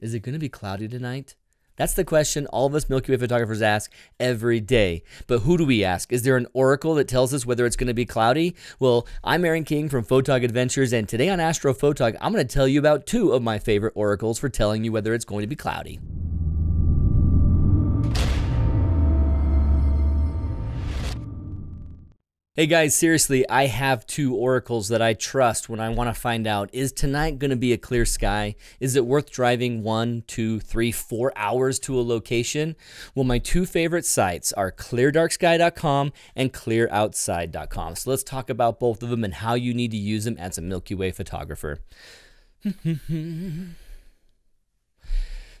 Is it going to be cloudy tonight? That's the question all of us Milky Way photographers ask every day. But who do we ask? Is there an oracle that tells us whether it's going to be cloudy? Well, I'm Aaron King from Photog Adventures, and today on Astro Photog, I'm going to tell you about two of my favorite oracles for telling you whether it's going to be cloudy. Hey guys, seriously, I have two oracles that I trust when I want to find out is tonight going to be a clear sky? Is it worth driving one, two, three, four hours to a location? Well, my two favorite sites are cleardarksky.com and clearoutside.com. So let's talk about both of them and how you need to use them as a Milky Way photographer.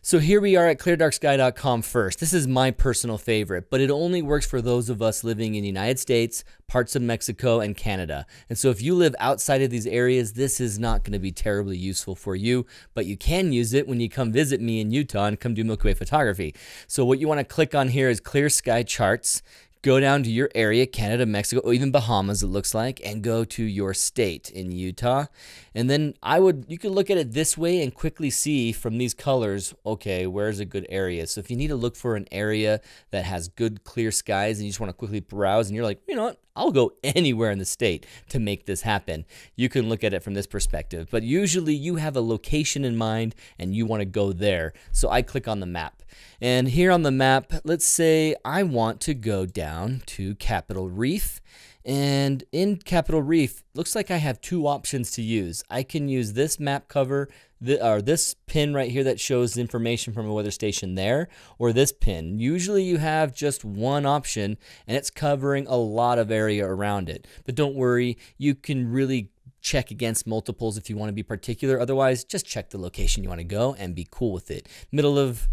So here we are at cleardarksky.com first. This is my personal favorite, but it only works for those of us living in the United States, parts of Mexico, and Canada. And so if you live outside of these areas, this is not going to be terribly useful for you, but you can use it when you come visit me in Utah and come do Milky Way photography. So what you want to click on here is Clear Sky Charts go down to your area, Canada, Mexico, or even Bahamas, it looks like, and go to your state in Utah. And then I would, you could look at it this way and quickly see from these colors, okay, where's a good area? So if you need to look for an area that has good clear skies and you just want to quickly browse and you're like, you know what, I'll go anywhere in the state to make this happen. You can look at it from this perspective, but usually you have a location in mind and you want to go there. So I click on the map. And here on the map, let's say I want to go down to Capitol Reef. And in Capitol Reef, looks like I have two options to use. I can use this map cover, or this pin right here that shows information from a weather station there, or this pin. Usually you have just one option, and it's covering a lot of area around it. But don't worry, you can really check against multiples if you want to be particular. Otherwise, just check the location you want to go and be cool with it. Middle of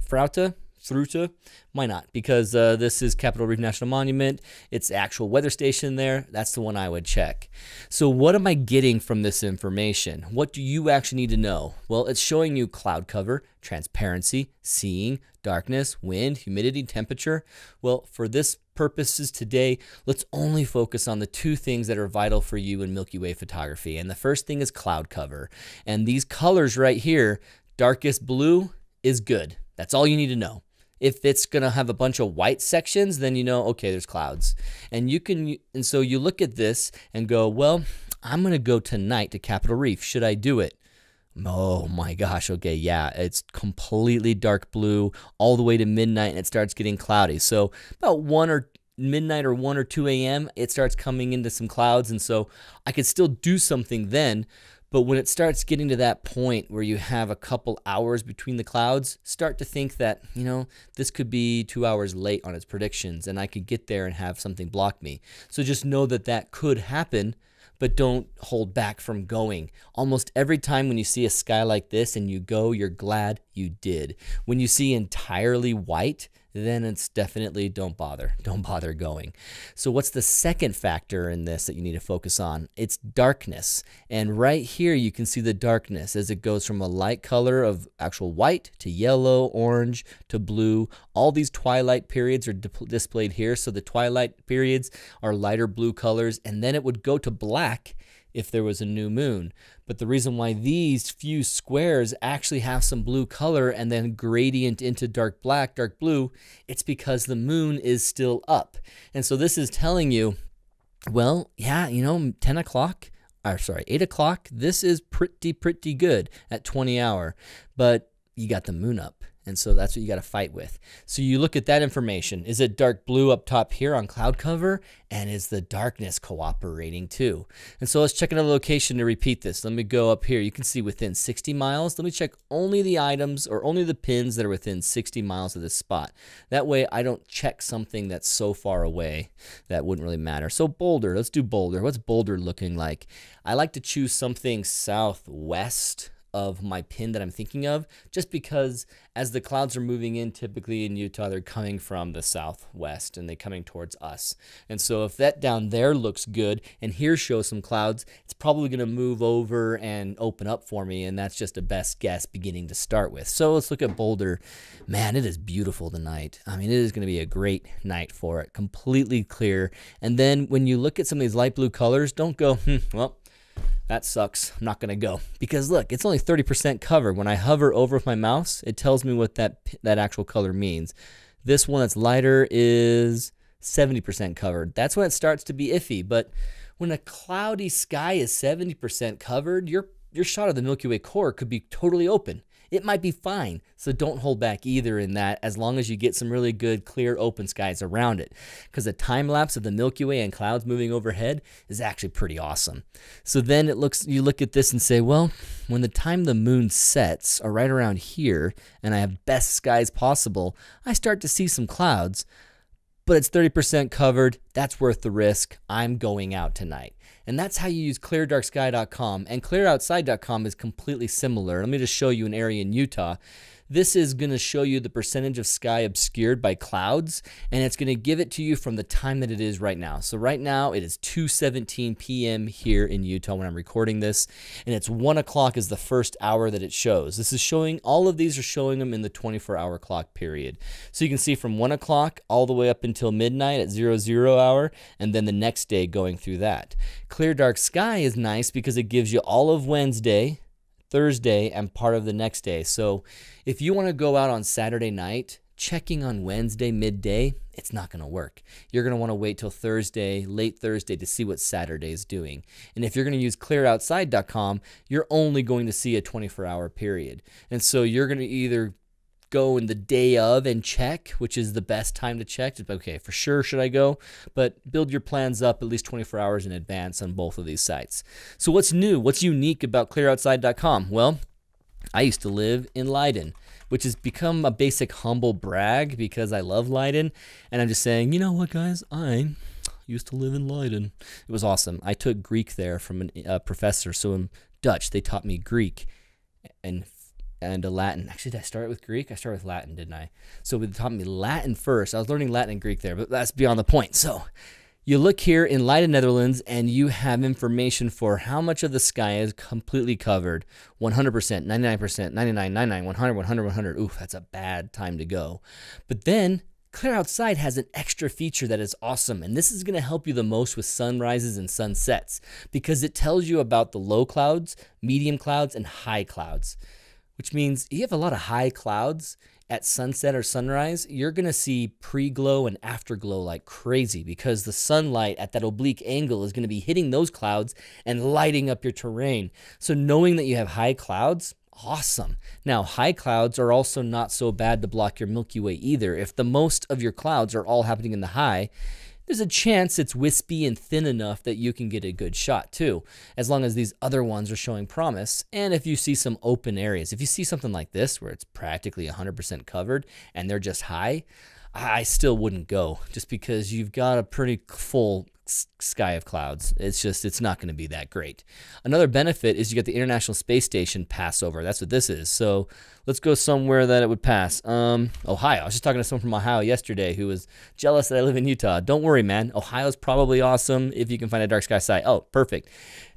Fruita, Fruita? Why not? Because uh, this is Capitol Reef National Monument. It's actual weather station there. That's the one I would check. So what am I getting from this information? What do you actually need to know? Well, it's showing you cloud cover, transparency, seeing, darkness, wind, humidity, temperature. Well, for this purposes today, let's only focus on the two things that are vital for you in Milky Way photography. And the first thing is cloud cover. And these colors right here, darkest blue is good. That's all you need to know. If it's going to have a bunch of white sections, then you know, okay, there's clouds. And you can, and so you look at this and go, well, I'm going to go tonight to Capitol Reef. Should I do it? Oh my gosh, okay, yeah, it's completely dark blue all the way to midnight and it starts getting cloudy. So about 1 or midnight or 1 or 2 a.m., it starts coming into some clouds. And so I could still do something then, but when it starts getting to that point where you have a couple hours between the clouds, start to think that, you know, this could be two hours late on its predictions and I could get there and have something block me. So just know that that could happen, but don't hold back from going. Almost every time when you see a sky like this and you go, you're glad you did. When you see entirely white, then it's definitely don't bother. Don't bother going. So, what's the second factor in this that you need to focus on? It's darkness. And right here, you can see the darkness as it goes from a light color of actual white to yellow, orange to blue. All these twilight periods are displayed here. So, the twilight periods are lighter blue colors, and then it would go to black if there was a new moon. But the reason why these few squares actually have some blue color and then gradient into dark black, dark blue, it's because the moon is still up. And so this is telling you, well, yeah, you know, 10 o'clock, or sorry, 8 o'clock, this is pretty, pretty good at 20 hour. But you got the moon up. And so that's what you got to fight with. So you look at that information. Is it dark blue up top here on cloud cover? And is the darkness cooperating too? And so let's check another location to repeat this. Let me go up here. You can see within 60 miles. Let me check only the items or only the pins that are within 60 miles of this spot. That way I don't check something that's so far away that wouldn't really matter. So Boulder, let's do Boulder. What's Boulder looking like? I like to choose something southwest of my pin that I'm thinking of, just because as the clouds are moving in, typically in Utah, they're coming from the southwest and they're coming towards us. And so if that down there looks good and here shows some clouds, it's probably going to move over and open up for me. And that's just a best guess beginning to start with. So let's look at Boulder. Man, it is beautiful tonight. I mean, it is going to be a great night for it, completely clear. And then when you look at some of these light blue colors, don't go, hmm, well, that sucks. I'm not going to go. Because look, it's only 30% covered. When I hover over with my mouse, it tells me what that, that actual color means. This one that's lighter is 70% covered. That's when it starts to be iffy. But when a cloudy sky is 70% covered, your, your shot of the Milky Way core could be totally open it might be fine. So don't hold back either in that as long as you get some really good, clear, open skies around it. Because the time lapse of the Milky Way and clouds moving overhead is actually pretty awesome. So then it looks, you look at this and say, well, when the time the moon sets are right around here and I have best skies possible, I start to see some clouds but it's 30% covered. That's worth the risk. I'm going out tonight. And that's how you use cleardarksky.com. And clearoutside.com is completely similar. Let me just show you an area in Utah. This is going to show you the percentage of sky obscured by clouds, and it's going to give it to you from the time that it is right now. So right now it is 2:17 p.m. here in Utah when I'm recording this, and it's one o'clock is the first hour that it shows. This is showing all of these are showing them in the 24-hour clock period. So you can see from one o'clock all the way up until midnight at zero zero hour, and then the next day going through that. Clear dark sky is nice because it gives you all of Wednesday Thursday and part of the next day. So if you want to go out on Saturday night, checking on Wednesday midday, it's not going to work. You're going to want to wait till Thursday, late Thursday, to see what Saturday is doing. And if you're going to use clearoutside.com, you're only going to see a 24 hour period. And so you're going to either go in the day of and check, which is the best time to check. Okay, for sure, should I go? But build your plans up at least 24 hours in advance on both of these sites. So, what's new? What's unique about clearoutside.com? Well, I used to live in Leiden, which has become a basic humble brag because I love Leiden. And I'm just saying, you know what, guys? I used to live in Leiden. It was awesome. I took Greek there from a uh, professor. So in Dutch, they taught me Greek and and a Latin. Actually, did I start with Greek? I started with Latin, didn't I? So they taught me Latin first. I was learning Latin and Greek there, but that's beyond the point. So you look here in Leiden, Netherlands, and you have information for how much of the sky is completely covered 100%, 99%, 99, 99, 100, 100, 100. Oof, that's a bad time to go. But then Clear Outside has an extra feature that is awesome, and this is going to help you the most with sunrises and sunsets because it tells you about the low clouds, medium clouds, and high clouds which means you have a lot of high clouds at sunset or sunrise, you're going to see pre glow and afterglow like crazy because the sunlight at that oblique angle is going to be hitting those clouds and lighting up your terrain. So, knowing that you have high clouds, awesome. Now, high clouds are also not so bad to block your Milky Way either. If the most of your clouds are all happening in the high, there's a chance it's wispy and thin enough that you can get a good shot too, as long as these other ones are showing promise. And if you see some open areas, if you see something like this where it's practically 100% covered and they're just high, I still wouldn't go just because you've got a pretty full sky of clouds. It's just, it's not going to be that great. Another benefit is you get the International Space Station passover. That's what this is. So let's go somewhere that it would pass. Um, Ohio. I was just talking to someone from Ohio yesterday who was jealous that I live in Utah. Don't worry, man. Ohio's probably awesome if you can find a dark sky site. Oh, perfect.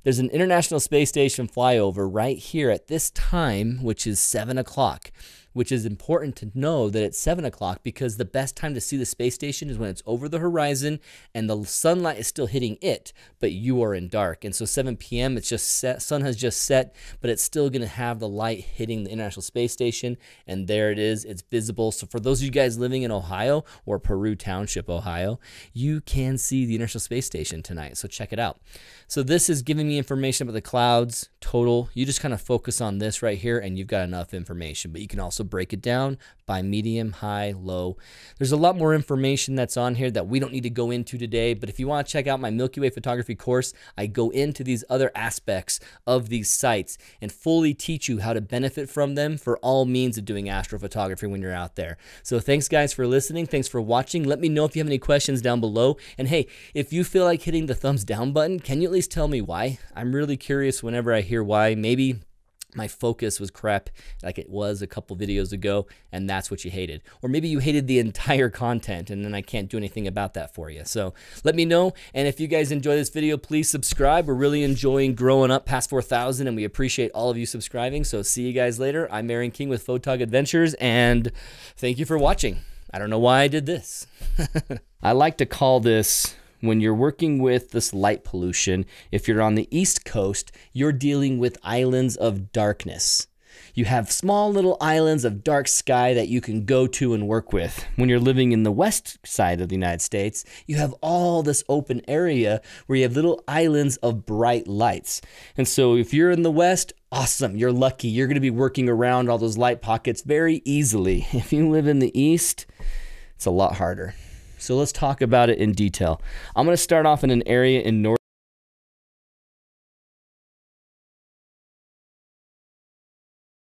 There's an International Space Station flyover right here at this time, which is 7 o'clock which is important to know that it's 7 o'clock because the best time to see the space station is when it's over the horizon and the sunlight is still hitting it, but you are in dark. And so 7 p.m., it's just set, sun has just set, but it's still going to have the light hitting the International Space Station. And there it is, it's visible. So for those of you guys living in Ohio or Peru Township, Ohio, you can see the International Space Station tonight. So check it out. So this is giving me information about the clouds total. You just kind of focus on this right here and you've got enough information, but you can also break it down by medium, high, low. There's a lot more information that's on here that we don't need to go into today, but if you want to check out my Milky Way photography course, I go into these other aspects of these sites and fully teach you how to benefit from them for all means of doing astrophotography when you're out there. So thanks guys for listening. Thanks for watching. Let me know if you have any questions down below. And hey, if you feel like hitting the thumbs down button, can you at least tell me why? I'm really curious whenever I hear why. Maybe my focus was crap like it was a couple videos ago and that's what you hated. Or maybe you hated the entire content and then i can't do anything about that for you. So let me know and if you guys enjoy this video please subscribe. We're really enjoying growing up past 4000 and we appreciate all of you subscribing. So see you guys later. I'm Aaron King with photog adventures and thank you for watching. I don't know why i did this. I like to call this when you're working with this light pollution, if you're on the East Coast, you're dealing with islands of darkness. You have small little islands of dark sky that you can go to and work with. When you're living in the west side of the United States, you have all this open area where you have little islands of bright lights. And so if you're in the west, awesome, you're lucky. You're going to be working around all those light pockets very easily. If you live in the east, it's a lot harder. So let's talk about it in detail. I'm going to start off in an area in north